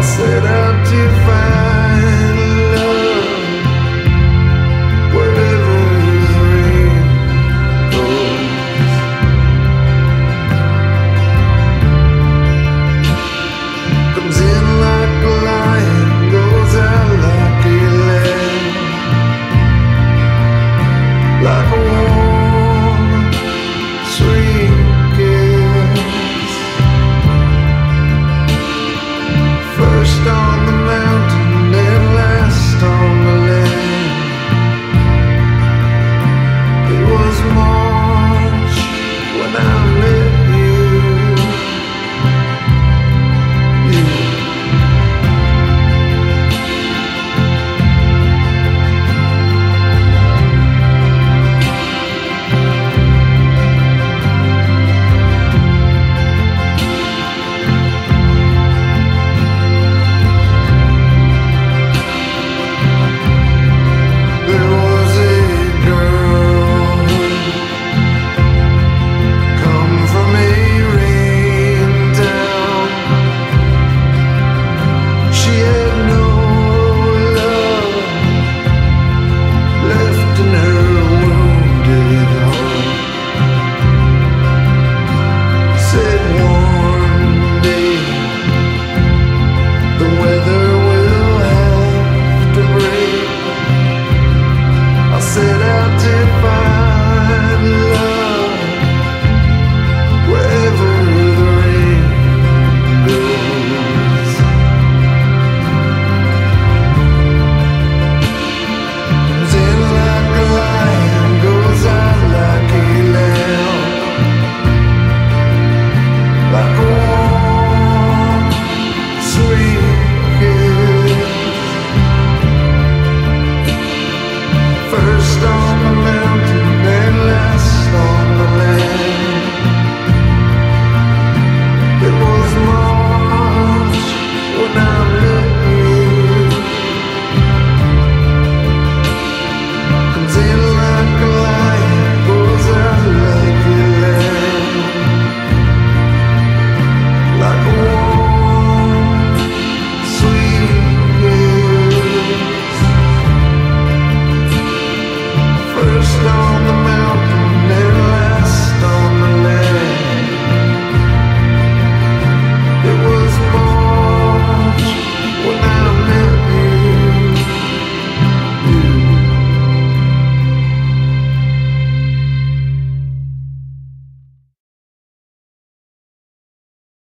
lost and empty fast.